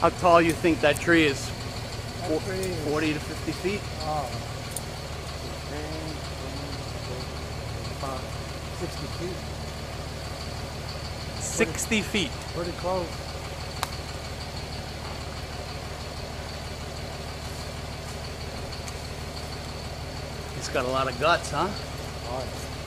How tall you think that tree is? That tree is, 40 to 50 feet? oh, 60 feet. 60 feet. Pretty close. He's got a lot of guts, huh? Oh.